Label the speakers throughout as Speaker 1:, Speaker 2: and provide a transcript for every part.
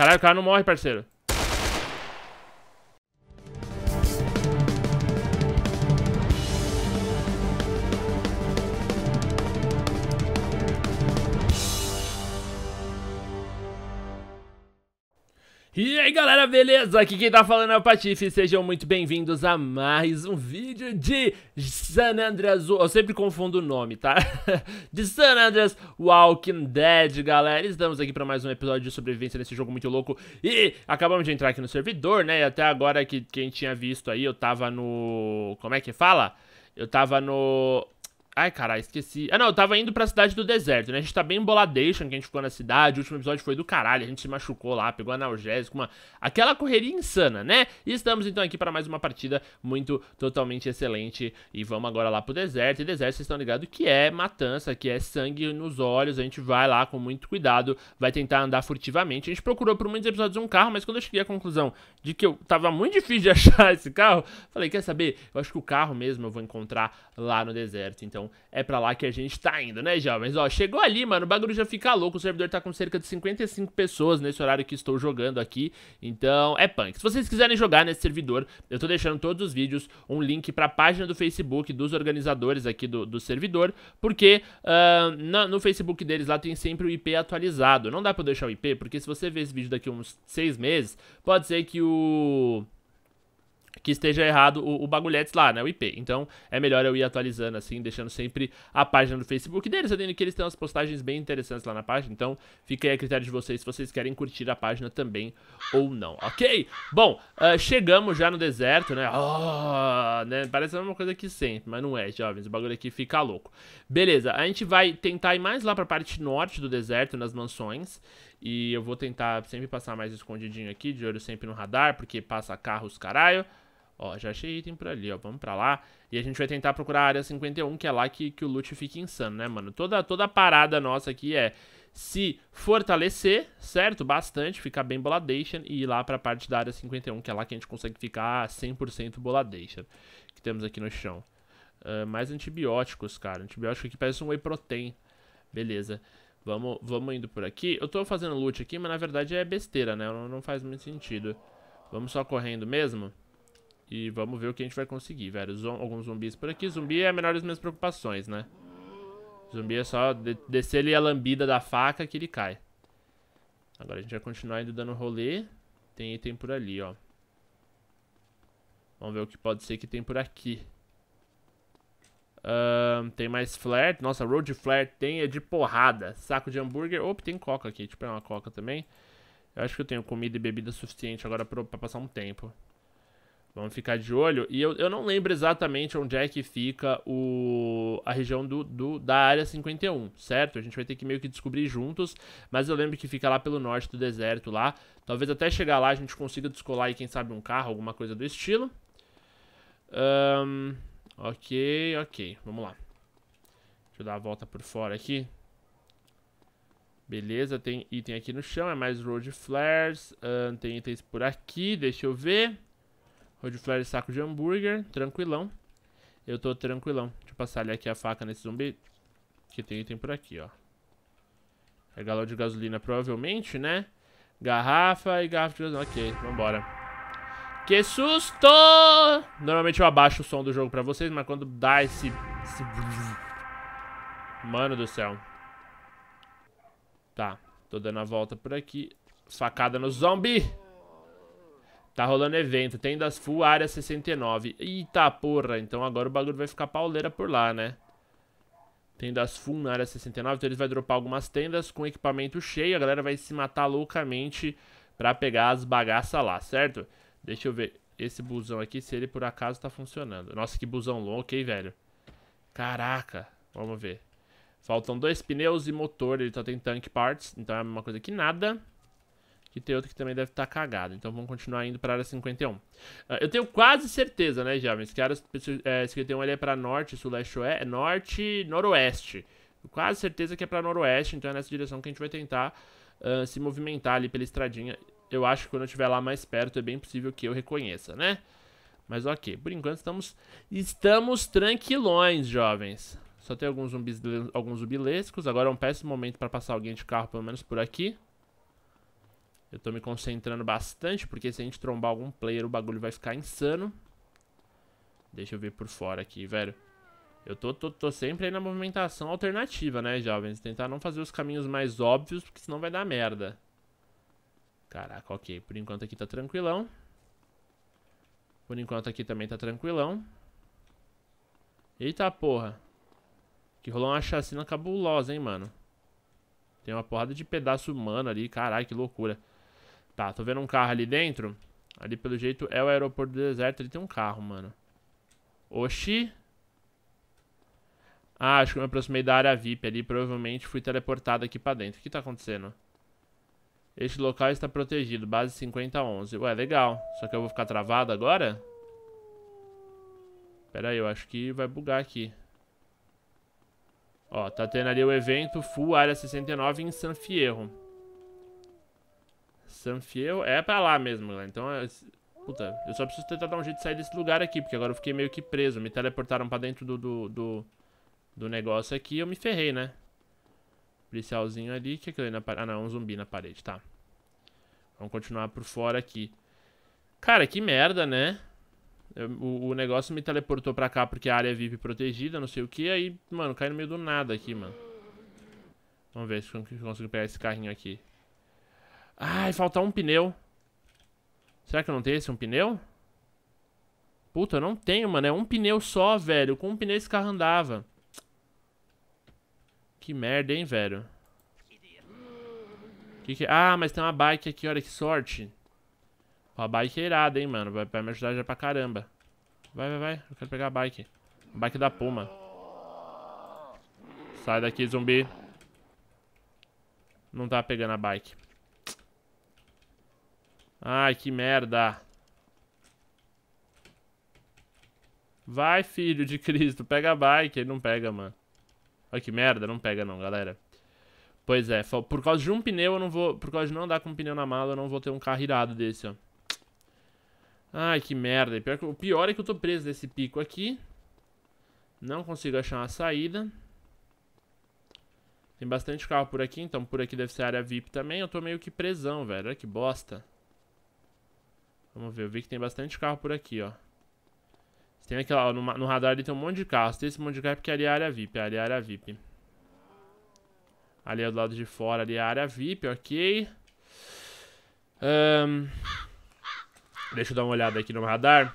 Speaker 1: Caralho, o cara não morre, parceiro. E aí galera, beleza? Aqui quem tá falando é o Patife, sejam muito bem-vindos a mais um vídeo de San Andreas, eu sempre confundo o nome, tá? de San Andreas Walking Dead, galera, estamos aqui pra mais um episódio de sobrevivência nesse jogo muito louco E acabamos de entrar aqui no servidor, né, e até agora que quem tinha visto aí, eu tava no... como é que fala? Eu tava no... Ai, caralho, esqueci. Ah, não, eu tava indo pra cidade do deserto, né? A gente tá bem boladation que a gente ficou na cidade. O último episódio foi do caralho. A gente se machucou lá, pegou analgésico, uma... aquela correria insana, né? E estamos então aqui para mais uma partida muito, totalmente excelente. E vamos agora lá pro deserto. E deserto, vocês estão ligados que é matança, que é sangue nos olhos. A gente vai lá com muito cuidado, vai tentar andar furtivamente. A gente procurou por muitos episódios um carro, mas quando eu cheguei à conclusão de que eu tava muito difícil de achar esse carro, falei, quer saber? Eu acho que o carro mesmo eu vou encontrar lá no deserto. Então, é pra lá que a gente tá indo, né, jovens? Ó, chegou ali, mano, o bagulho já fica louco. O servidor tá com cerca de 55 pessoas nesse horário que estou jogando aqui. Então, é punk. Se vocês quiserem jogar nesse servidor, eu tô deixando todos os vídeos um link pra página do Facebook dos organizadores aqui do, do servidor, porque uh, na, no Facebook deles lá tem sempre o IP atualizado. Não dá pra deixar o IP, porque se você ver esse vídeo daqui uns seis meses, pode ser que o que esteja errado o, o bagulhetes lá, né, o IP. Então, é melhor eu ir atualizando assim, deixando sempre a página do Facebook deles, sabendo que eles têm umas postagens bem interessantes lá na página. Então, fica aí a critério de vocês se vocês querem curtir a página também ou não, ok? Bom, uh, chegamos já no deserto, né? Oh, né? Parece a mesma coisa que sempre, mas não é, jovens. O bagulho aqui fica louco. Beleza, a gente vai tentar ir mais lá pra parte norte do deserto, nas mansões. E eu vou tentar sempre passar mais escondidinho aqui, de olho sempre no radar, porque passa carros caralho. Ó, já achei item por ali, ó. Vamos pra lá. E a gente vai tentar procurar a área 51, que é lá que, que o loot fica insano, né, mano? Toda, toda a parada nossa aqui é se fortalecer, certo? Bastante, ficar bem boladation e ir lá pra parte da área 51, que é lá que a gente consegue ficar 100% boladation. Que temos aqui no chão. Uh, mais antibióticos, cara. Antibiótico aqui parece um whey protein. Beleza. Vamos, vamos indo por aqui. Eu tô fazendo loot aqui, mas na verdade é besteira, né? Não, não faz muito sentido. Vamos só correndo mesmo. E vamos ver o que a gente vai conseguir, velho. Zom alguns zumbis por aqui. Zumbi é a menor das minhas preocupações, né? Zumbi é só de descer ali a lambida da faca que ele cai. Agora a gente vai continuar indo dando rolê. Tem item por ali, ó. Vamos ver o que pode ser que tem por aqui. Um, tem mais flare. Nossa, road flare tem é de porrada. Saco de hambúrguer. Opa, tem coca aqui. Deixa eu pegar uma coca também. Eu acho que eu tenho comida e bebida suficiente agora pra, pra passar um tempo. Vamos ficar de olho. E eu, eu não lembro exatamente onde é que fica o, a região do, do, da área 51, certo? A gente vai ter que meio que descobrir juntos. Mas eu lembro que fica lá pelo norte do deserto lá. Talvez até chegar lá a gente consiga descolar aí, quem sabe, um carro, alguma coisa do estilo. Um, ok, ok. Vamos lá. Deixa eu dar a volta por fora aqui. Beleza, tem item aqui no chão, é mais road flares. Um, tem itens por aqui, deixa eu ver. Road flare saco de hambúrguer, tranquilão. Eu tô tranquilão. Deixa eu passar ali aqui a faca nesse zumbi. Que tem item por aqui, ó. É galão de gasolina, provavelmente, né? Garrafa e garrafa de gasolina. Ok, vambora. Que susto! Normalmente eu abaixo o som do jogo pra vocês, mas quando dá esse... esse... Mano do céu. Tá, tô dando a volta por aqui. Facada no zombie! Tá rolando evento, tem das full área 69. Eita porra, então agora o bagulho vai ficar pauleira por lá, né? Tem das full na área 69, então eles vão dropar algumas tendas com equipamento cheio. A galera vai se matar loucamente pra pegar as bagaças lá, certo? Deixa eu ver esse busão aqui, se ele por acaso tá funcionando. Nossa, que busão louco, ok, velho? Caraca, vamos ver. Faltam dois pneus e motor, ele só tem tank parts, então é a mesma coisa que nada que tem outro que também deve estar tá cagado. Então vamos continuar indo para a área 51. Uh, ah, eu tenho quase certeza, né, jovens, que a área é, 51 ali é para norte, sul, leste, oeste, é norte, noroeste. Quase certeza que é para noroeste, então é nessa direção que a gente vai tentar uh, se movimentar ali pela estradinha. Eu acho que quando eu estiver lá mais perto é bem possível que eu reconheça, né? Mas ok, por enquanto estamos, estamos tranquilões, jovens. Só tem alguns zumbis, alguns zumbilescos. Agora é um péssimo momento para passar alguém de carro, pelo menos por aqui. Eu tô me concentrando bastante, porque se a gente trombar algum player, o bagulho vai ficar insano. Deixa eu ver por fora aqui, velho. Eu tô, tô, tô sempre aí na movimentação alternativa, né, jovens? Tentar não fazer os caminhos mais óbvios, porque senão vai dar merda. Caraca, ok. Por enquanto aqui tá tranquilão. Por enquanto aqui também tá tranquilão. Eita porra. Que rolou uma chacina cabulosa, hein, mano. Tem uma porrada de pedaço humano ali. Caralho, que loucura. Tá, tô vendo um carro ali dentro. Ali, pelo jeito, é o aeroporto do deserto. Ali tem um carro, mano. Oxi. Ah, acho que eu me aproximei da área VIP ali. Provavelmente fui teleportado aqui pra dentro. O que tá acontecendo? Este local está protegido. Base 5011. Ué, legal. Só que eu vou ficar travado agora? Pera aí, eu acho que vai bugar aqui. Ó, tá tendo ali o evento Full Área 69 em San Fierro. San Fierro é pra lá mesmo, galera. Então, é... puta, eu só preciso tentar dar um jeito de sair desse lugar aqui, porque agora eu fiquei meio que preso. Me teleportaram pra dentro do, do, do, do negócio aqui e eu me ferrei, né? Policialzinho ali, que é aquilo aí na parede? Ah, não, um zumbi na parede, tá. Vamos continuar por fora aqui. Cara, que merda, né? o, o, negócio me teleportou pra cá porque a área é VIP protegida, não sei o que. Aí, mano, cai no meio do nada aqui, mano. Vamos ver se eu consigo pegar esse carrinho aqui. Ai, falta um pneu. Será que eu não tenho esse um pneu? Puta, eu não tenho, mano. É um pneu só, velho. Com um pneu esse carro andava. Que merda, hein, velho. Que que... Ah, mas tem uma bike aqui, olha que sorte. Ó, a bike é irada, hein, mano. Vai, vai me ajudar já pra caramba. Vai, vai, vai. Eu quero pegar a bike. A bike da Puma. Sai daqui, zumbi. Não tá pegando a bike. Ai, que merda. Vai, filho de Cristo. Pega a bike. Ele não pega, mano. Olha que merda. Não pega não, galera. Pois é. Por causa de um pneu, eu não vou... Por causa de não andar com um pneu na mala, eu não vou ter um carro irado desse, ó. Ai, que merda. O pior é que eu tô preso nesse pico aqui. Não consigo achar uma saída. Tem bastante carro por aqui, então por aqui deve ser área VIP também. Eu tô meio que presão, velho. Olha que bosta. Vamos ver, eu vi que tem bastante carro por aqui, ó. Tem aquela, ó, no, no radar ali tem um monte de carros. Tem esse monte de carro porque ali é área VIP, ali é área VIP. Ali é do lado de fora, ali é área VIP, ok. Um, Deixa eu dar uma olhada aqui no radar.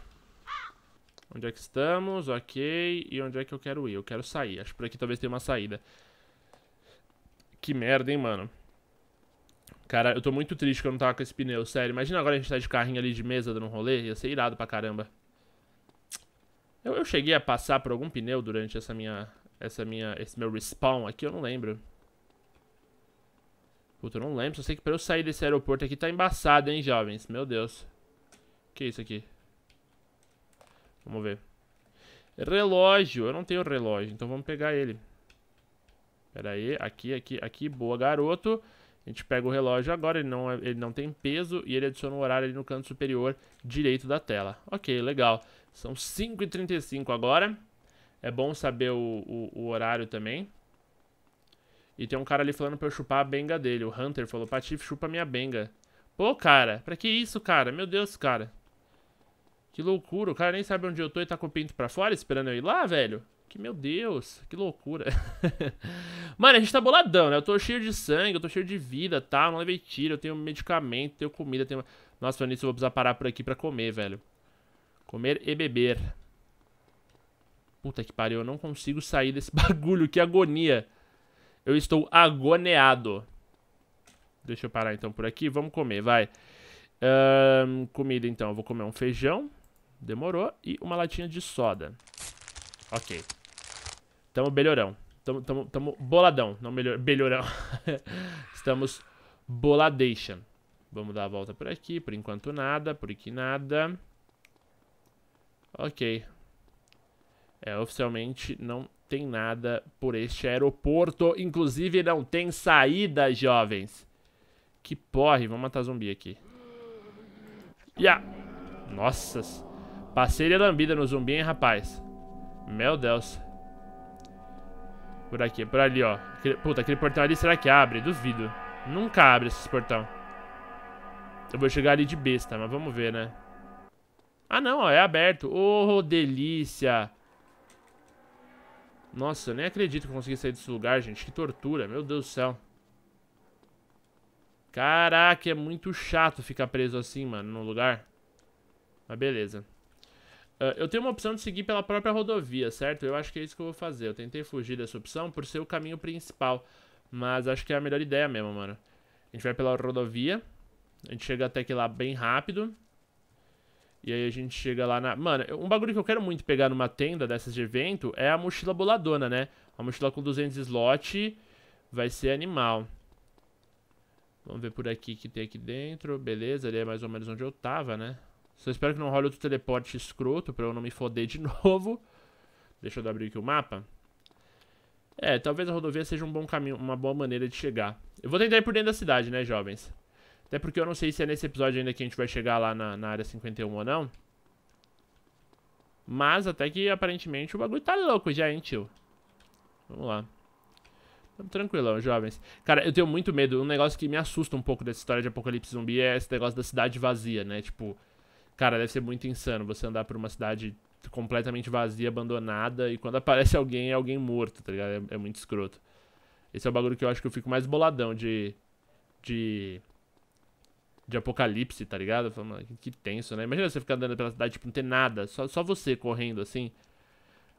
Speaker 1: Onde é que estamos? Ok. E onde é que eu quero ir? Eu quero sair. Acho que por aqui talvez tenha uma saída. Que merda, hein, mano. Cara, eu tô muito triste que eu não tava com esse pneu, sério. Imagina agora a gente tá de carrinho ali de mesa dando um rolê. Ia ser irado pra caramba. Eu, eu cheguei a passar por algum pneu durante essa minha... Essa minha... Esse meu respawn aqui, eu não lembro. Puta, eu não lembro. Só sei que pra eu sair desse aeroporto aqui tá embaçado, hein, jovens. Meu Deus que é isso aqui? Vamos ver. Relógio. Eu não tenho relógio, então vamos pegar ele. Pera aí. Aqui, aqui, aqui. Boa, garoto. A gente pega o relógio agora. Ele não, é, ele não tem peso e ele adiciona o horário ali no canto superior direito da tela. Ok, legal. São 5h35 agora. É bom saber o, o, o horário também. E tem um cara ali falando pra eu chupar a benga dele. O Hunter falou, Patife, chupa minha benga. Pô, cara, pra que isso, cara? Meu Deus, cara. Que loucura, o cara nem sabe onde eu tô e tá com o pinto pra fora esperando eu ir lá, velho. Que meu Deus, que loucura. Mano, a gente tá boladão, né? Eu tô cheio de sangue, eu tô cheio de vida, tá? Eu não levei tiro, eu tenho medicamento, tenho comida, tenho... Nossa, falando eu vou precisar parar por aqui pra comer, velho. Comer e beber. Puta que pariu, eu não consigo sair desse bagulho, que agonia. Eu estou agoneado. Deixa eu parar então por aqui, vamos comer, vai. Comida, então. Eu vou comer um feijão. Demorou. E uma latinha de soda. Ok. Tamo belhorão. Tamo, tamo, tamo boladão. Não melhor, belhorão. Estamos boladation. Vamos dar a volta por aqui. Por enquanto nada. Por aqui nada. Ok. É, oficialmente não tem nada por este aeroporto. Inclusive não tem saída, jovens. Que porre. Vamos matar zumbi aqui. Yeah. Nossa. Passei de lambida no zumbi, hein, rapaz. Meu Deus. Por aqui, por ali, ó. Puta, aquele portão ali será que abre? Duvido. Nunca abre esse portão. Eu vou chegar ali de besta, mas vamos ver, né? Ah, não, ó, é aberto. Oh, delícia. Nossa, eu nem acredito que eu consegui sair desse lugar, gente. Que tortura, meu Deus do céu. Caraca, é muito chato ficar preso assim, mano, no lugar. Mas beleza. Uh, eu tenho uma opção de seguir pela própria rodovia, certo? Eu acho que é isso que eu vou fazer. Eu tentei fugir dessa opção por ser o caminho principal. Mas acho que é a melhor ideia mesmo, mano. A gente vai pela rodovia. A gente chega até aqui lá bem rápido. E aí a gente chega lá na... Mano, um bagulho que eu quero muito pegar numa tenda dessas de evento é a mochila boladona, né? A mochila com 200 slot vai ser animal. Vamos ver por aqui que tem aqui dentro. Beleza, ali é mais ou menos onde eu tava, né? Só espero que não role outro teleporte escroto pra eu não me foder de novo. Deixa eu abrir aqui o mapa. É, talvez a rodovia seja um bom caminho, uma boa maneira de chegar. Eu vou tentar ir por dentro da cidade, né, jovens? Até porque eu não sei se é nesse episódio ainda que a gente vai chegar lá na, na área 51 ou não. Mas até que aparentemente o bagulho tá louco já, hein, tio? Vamos lá. Tamo tranquilão, jovens. Cara, eu tenho muito medo. Um negócio que me assusta um pouco dessa história de apocalipse zumbi é esse negócio da cidade vazia, né? Tipo, cara, deve ser muito insano você andar por uma cidade completamente vazia, abandonada, e quando aparece alguém, é alguém morto, tá ligado? É, é muito escroto. Esse é o bagulho que eu acho que eu fico mais boladão de. De de apocalipse, tá ligado? Falando, que tenso, né? Imagina você ficar andando pela cidade, tipo, não ter nada, só, só você correndo assim.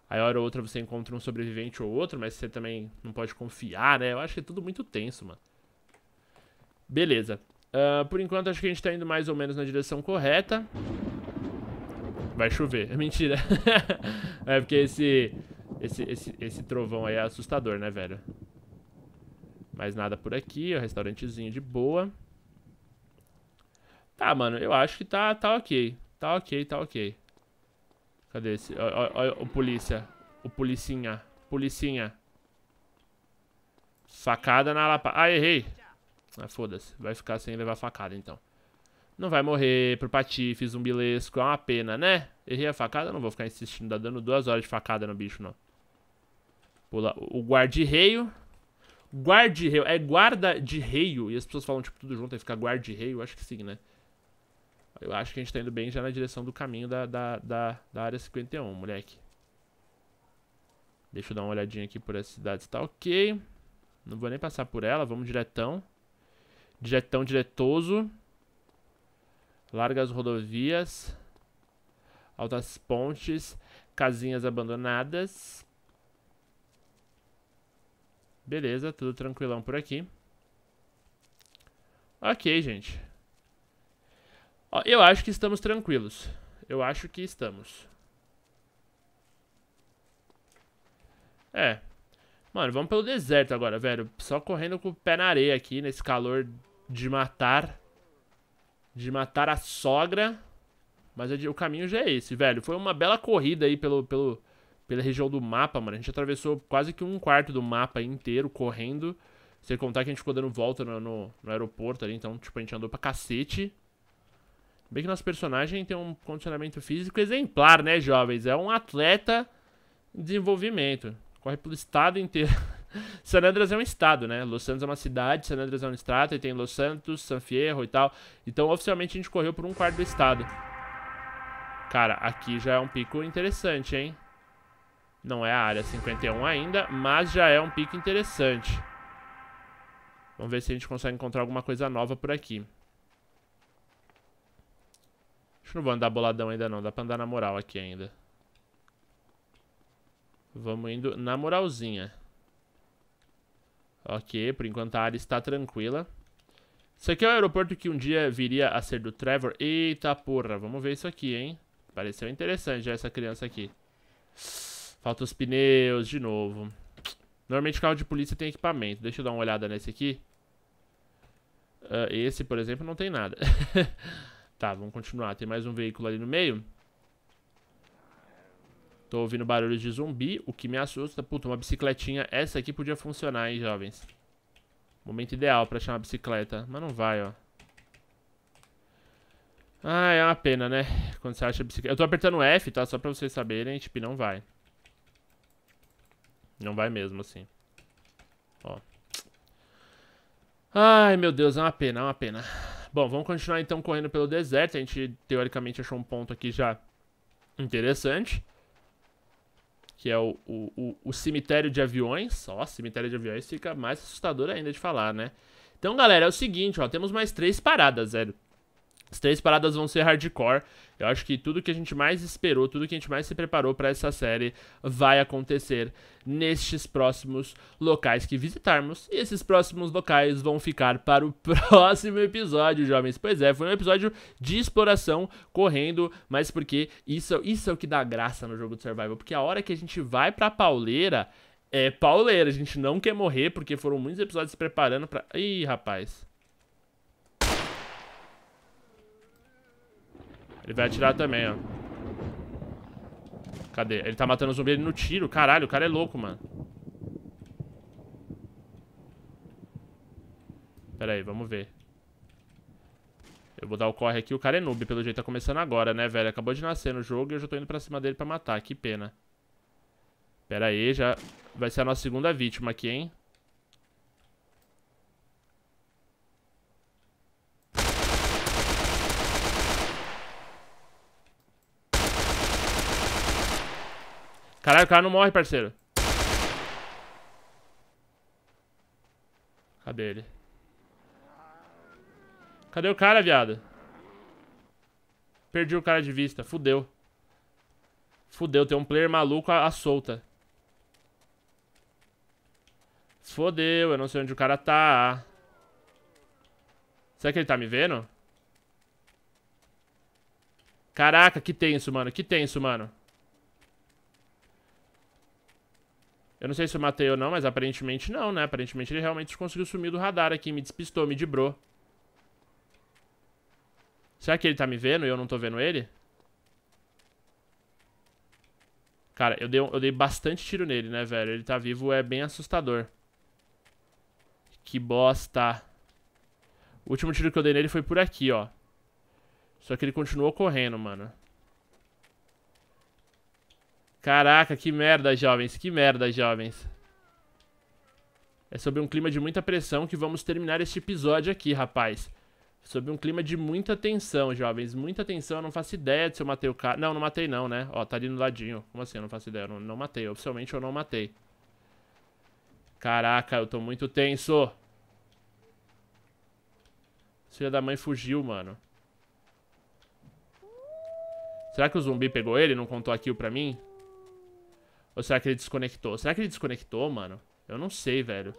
Speaker 1: Aí, hora ou outra, você encontra um sobrevivente ou outro, mas você também não pode confiar, né? Eu acho que é tudo muito tenso, mano. Beleza. Uh, por enquanto, acho que a gente tá indo mais ou menos na direção correta. Vai chover. Mentira. é porque esse, esse, esse, esse trovão aí é assustador, né, velho? Mais nada por aqui. O restaurantezinho de boa. Tá, mano, eu acho que tá, tá ok. Tá ok, tá ok. Cadê esse? Olha o polícia. O policinha. Policinha. Facada na lapa. Ah, errei. Ah, foda-se. Vai ficar sem levar facada, então. Não vai morrer pro patife zumbilesco. É uma pena, né? Errei a facada. Não vou ficar insistindo. Tá dando duas horas de facada no bicho, não. Pula o guarda-reio. Guarda-reio. É guarda de reio. E as pessoas falam, tipo, tudo junto. Aí fica guarda-reio. Acho que sim, né? Eu acho que a gente tá indo bem já na direção do caminho da, da, da, da área 51, moleque. Deixa eu dar uma olhadinha aqui por essa cidade tá ok. Não vou nem passar por ela, vamos diretão. Diretão, diretoso. Largas rodovias. Altas pontes. Casinhas abandonadas. Beleza, tudo tranquilão por aqui. Ok, gente. Eu acho que estamos tranquilos. Eu acho que estamos. É. Mano, vamos pelo deserto agora, velho. Só correndo com o pé na areia aqui, nesse calor de matar. De matar a sogra. Mas o caminho já é esse, velho. Foi uma bela corrida aí pelo, pelo, pela região do mapa, mano. A gente atravessou quase que um quarto do mapa inteiro correndo. Sem contar que a gente ficou dando volta no, no, no aeroporto ali. Então, tipo, a gente andou pra cacete. Bem que nosso personagem tem um condicionamento físico exemplar, né, jovens? É um atleta em desenvolvimento. Corre pelo estado inteiro. San Andreas é um estado, né? Los Santos é uma cidade, San Andreas é um estado, e tem Los Santos, San Fierro e tal. Então, oficialmente, a gente correu por um quarto do estado. Cara, aqui já é um pico interessante, hein? Não é a área 51 ainda, mas já é um pico interessante. Vamos ver se a gente consegue encontrar alguma coisa nova por aqui. Acho que não vou andar boladão ainda não. Dá pra andar na moral aqui ainda. Vamos indo na moralzinha. Ok, por enquanto a área está tranquila. Isso aqui é o aeroporto que um dia viria a ser do Trevor. Eita porra, vamos ver isso aqui, hein? Pareceu interessante já essa criança aqui. Falta os pneus de novo. Normalmente carro de polícia tem equipamento. Deixa eu dar uma olhada nesse aqui. Uh, esse, por exemplo, não tem nada. Tá, vamos continuar. Tem mais um veículo ali no meio. Tô ouvindo barulhos de zumbi, o que me assusta. Puta, uma bicicletinha. Essa aqui podia funcionar, hein, jovens. Momento ideal pra achar uma bicicleta. Mas não vai, ó. Ah, é uma pena, né? Quando você acha bicicleta. Eu tô apertando F, tá? Só pra vocês saberem. Tipo, não vai. Não vai mesmo, assim. Ó. Ai, meu Deus, é uma pena, é uma pena. Bom, vamos continuar então correndo pelo deserto. A gente, teoricamente, achou um ponto aqui já interessante. Que é o, o, o, cemitério de aviões. Ó, cemitério de aviões fica mais assustador ainda de falar, né? Então, galera, é o seguinte, ó. Temos mais três paradas, velho. As três paradas vão ser hardcore. Eu acho que tudo que a gente mais esperou, tudo que a gente mais se preparou para essa série vai acontecer nestes próximos locais que visitarmos. E esses próximos locais vão ficar para o próximo episódio, jovens. Pois é, foi um episódio de exploração, correndo, mas porque isso, isso é o que dá graça no jogo de survival. Porque a hora que a gente vai pra pauleira, é pauleira. A gente não quer morrer porque foram muitos episódios se preparando pra... Ih, rapaz. Ele vai atirar também, ó. Cadê? Ele tá matando o zumbi no tiro. Caralho, o cara é louco, mano. Pera aí, vamos ver. Eu vou dar o corre aqui. O cara é noob, pelo jeito. Tá começando agora, né, velho? Acabou de nascer no jogo e eu já tô indo pra cima dele pra matar. Que pena. Pera aí, já vai ser a nossa segunda vítima aqui, hein? Caralho, o cara não morre, parceiro. Cadê ele? Cadê o cara, viado? Perdi o cara de vista. Fudeu. Fudeu, tem um player maluco à, solta. Fodeu, eu não sei onde o cara tá. Será que ele tá me vendo? Caraca, que tenso, mano. Que tenso, mano. Eu não sei se eu matei ou não, mas aparentemente não, né? Aparentemente ele realmente conseguiu sumir do radar aqui, me despistou, me dibrou. Será que ele tá me vendo e eu não tô vendo ele? Cara, eu dei, eu dei bastante tiro nele, né, velho? Ele tá vivo, é bem assustador. Que bosta. O último tiro que eu dei nele foi por aqui, ó. Só que ele continuou correndo, mano. Caraca, que merda, jovens. Que merda, jovens. É sobre um clima de muita pressão que vamos terminar este episódio aqui, rapaz. Sobre um clima de muita tensão, jovens. Muita tensão. Eu não faço ideia de se eu matei o cara. Não, não matei não, né? Ó, tá ali no ladinho. Como assim? Eu não faço ideia. Eu não, não matei. Oficialmente eu não matei. Caraca, eu tô muito tenso. Filha da mãe fugiu, mano. Será que o zumbi pegou ele não contou aquilo pra mim? Ou será que ele desconectou? Será que ele desconectou, mano? Eu não sei, velho.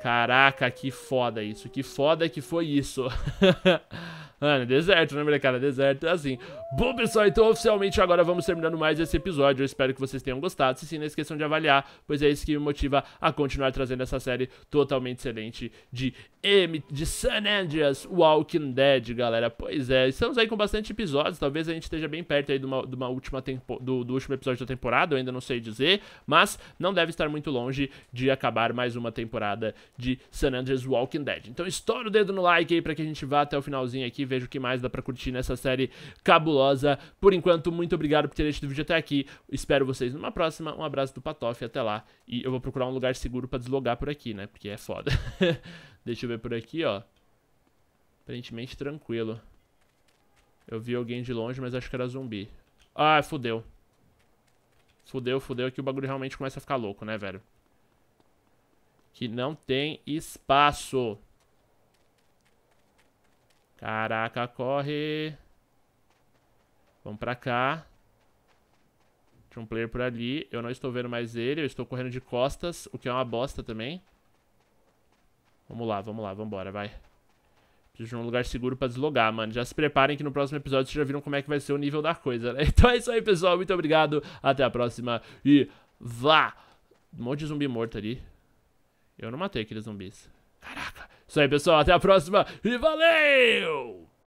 Speaker 1: Caraca, que foda isso. Que foda que foi isso. Mano, deserto, né, molecada? Deserto é assim. Bom, pessoal, então oficialmente agora vamos terminando mais esse episódio. Eu espero que vocês tenham gostado. Se sim, não esqueçam de avaliar, pois é isso que me motiva a continuar trazendo essa série totalmente excelente de M, de San Andreas Walking Dead, galera. Pois é, estamos aí com bastante episódios. Talvez a gente esteja bem perto aí de uma, de uma última tempo, do, do último episódio da temporada, eu ainda não sei dizer, mas não deve estar muito longe de acabar mais uma temporada de San Andreas Walking Dead. Então estoura o dedo no like aí pra que a gente vá até o finalzinho aqui vejo o que mais dá pra curtir nessa série cabulosa. Por enquanto, muito obrigado por ter assistido o vídeo até aqui. Espero vocês numa próxima. Um abraço do Patoff, até lá. E eu vou procurar um lugar seguro pra deslogar por aqui, né? Porque é foda. Deixa eu ver por aqui, ó. Aparentemente tranquilo. Eu vi alguém de longe, mas acho que era zumbi. Ah, fudeu. Fudeu, fudeu, que o bagulho realmente começa a ficar louco, né, velho? Que não tem espaço. Caraca, corre. Vamos pra cá. Tinha um player por ali. Eu não estou vendo mais ele. Eu estou correndo de costas, o que é uma bosta também. Vamos lá, vamos lá, vambora, vai. Preciso de um lugar seguro pra deslogar, mano. Já se preparem que no próximo episódio vocês já viram como é que vai ser o nível da coisa, né? Então é isso aí, pessoal. Muito obrigado. Até a próxima. E vá! Um monte de zumbi morto ali. Eu não matei aqueles zumbis. Caraca. Isso aí, pessoal. Até a próxima e valeu!